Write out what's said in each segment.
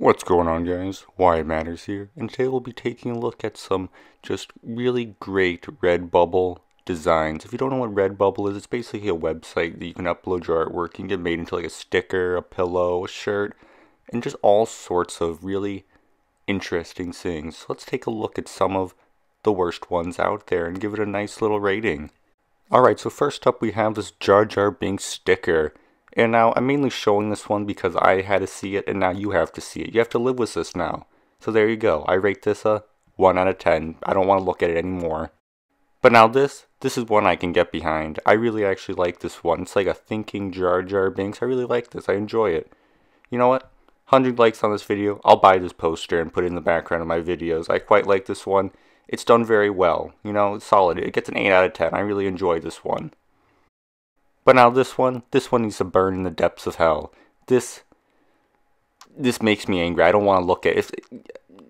What's going on guys? Wyatt Matterz here, and today we'll be taking a look at some just really great Redbubble designs. If you don't know what Redbubble is, it's basically a website that you can upload your artwork and get made into like a sticker, a pillow, a shirt, and just all sorts of really interesting things. So let's take a look at some of the worst ones out there and give it a nice little rating. Alright, so first up we have this Jar Jar Binks sticker. And now I'm mainly showing this one because I had to see it and now you have to see it. You have to live with this now. So there you go. I rate this a 1 out of 10. I don't want to look at it anymore. But now this, this is one I can get behind. I really actually like this one. It's like a thinking Jar Jar Binks. I really like this. I enjoy it. You know what? 100 likes on this video. I'll buy this poster and put it in the background of my videos. I quite like this one. It's done very well. You know, it's solid. It gets an 8 out of 10. I really enjoy this one. But now this one, this one needs to burn in the depths of hell. This, this makes me angry. I don't want to look at it.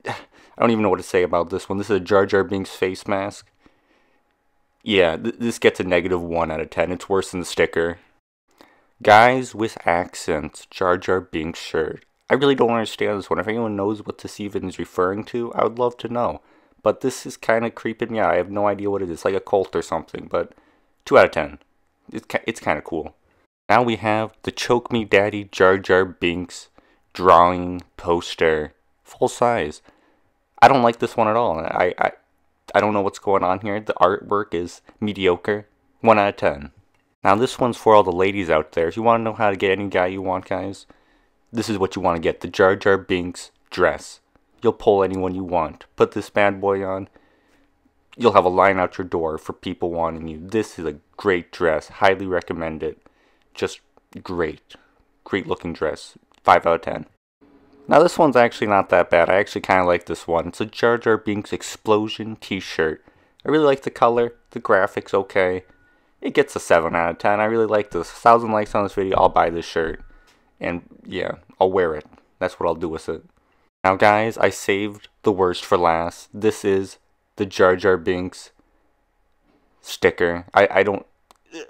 I don't even know what to say about this one. This is a Jar Jar Binks face mask. Yeah, th this gets a negative 1 out of 10. It's worse than the sticker. Guys with accents, Jar Jar Binks shirt. I really don't understand this one. If anyone knows what this even is referring to, I would love to know. But this is kind of creeping me out. I have no idea what it is. Like a cult or something. But 2 out of 10 it's, it's kind of cool. Now we have the Choke Me Daddy Jar Jar Binks drawing poster, full size. I don't like this one at all. I, I, I don't know what's going on here. The artwork is mediocre. 1 out of 10. Now this one's for all the ladies out there. If you want to know how to get any guy you want, guys, this is what you want to get. The Jar Jar Binks dress. You'll pull anyone you want. Put this bad boy on you'll have a line out your door for people wanting you. This is a great dress. Highly recommend it. Just great. Great looking dress. 5 out of 10. Now this one's actually not that bad. I actually kind of like this one. It's a Jar Jar Binks Explosion t-shirt. I really like the color. The graphics okay. It gets a 7 out of 10. I really like this. 1,000 likes on this video. I'll buy this shirt. And yeah, I'll wear it. That's what I'll do with it. Now guys, I saved the worst for last. This is the Jar Jar Binks sticker. I, I don't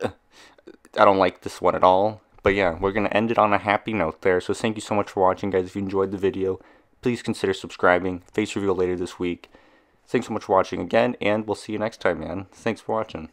I don't like this one at all. But yeah, we're going to end it on a happy note there. So thank you so much for watching, guys. If you enjoyed the video, please consider subscribing. Face reveal later this week. Thanks so much for watching again, and we'll see you next time, man. Thanks for watching.